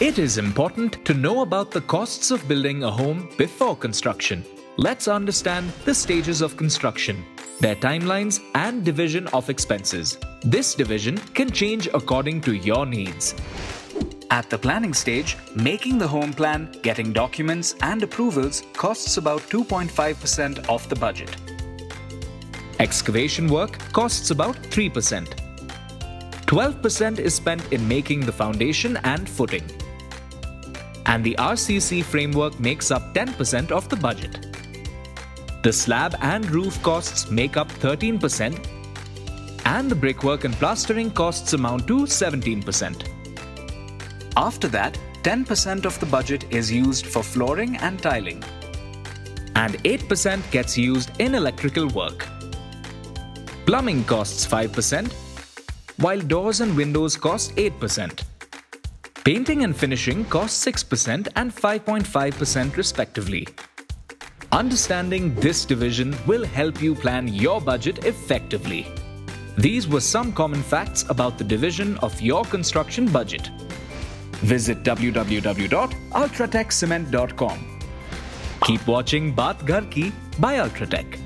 It is important to know about the costs of building a home before construction. Let's understand the stages of construction, their timelines, and division of expenses. This division can change according to your needs. At the planning stage, making the home plan, getting documents, and approvals costs about 2.5% of the budget. Excavation work costs about 3%. 12% is spent in making the foundation and footing. And the RCC framework makes up 10% of the budget. The slab and roof costs make up 13%, and the brickwork and plastering costs amount to 17%. After that, 10% of the budget is used for flooring and tiling, and 8% gets used in electrical work. Plumbing costs 5%, while doors and windows cost 8%. Painting and finishing cost 6% and 5.5% respectively. Understanding this division will help you plan your budget effectively. These were some common facts about the division of your construction budget. Visit www.ultratechcement.com. Keep watching Baat Ghar Ki by Ultratech.